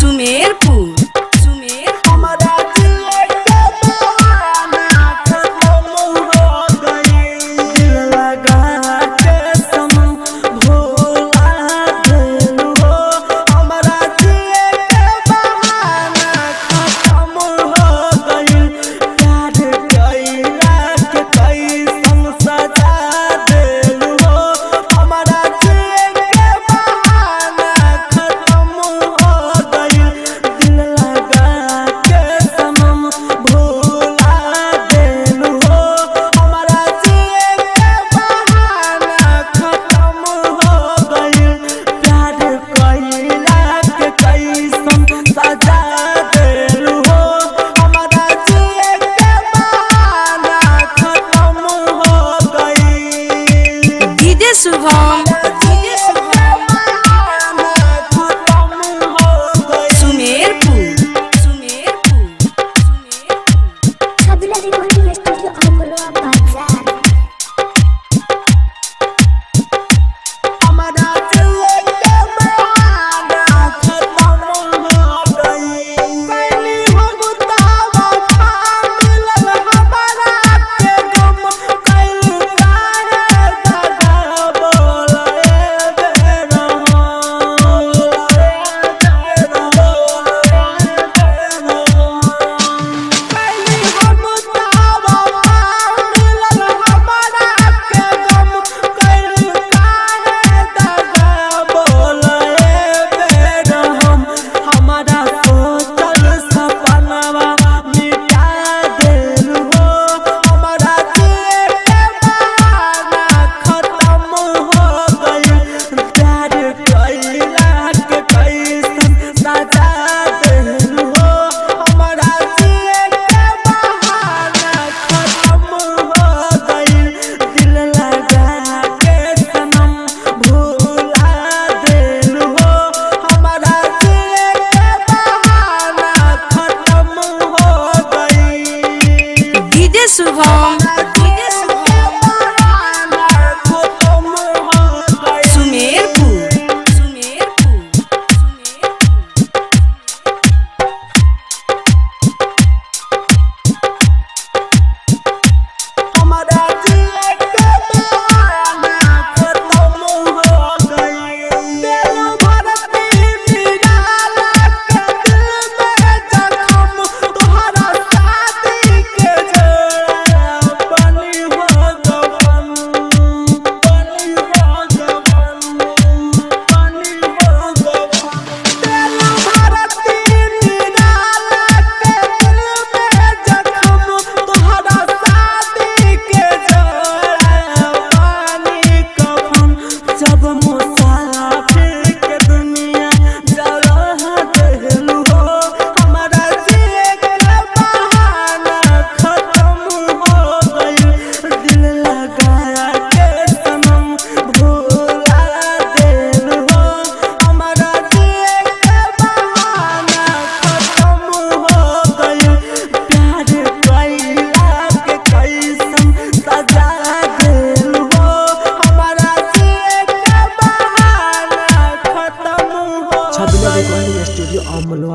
Sumerpur DJ Shubham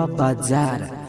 bazar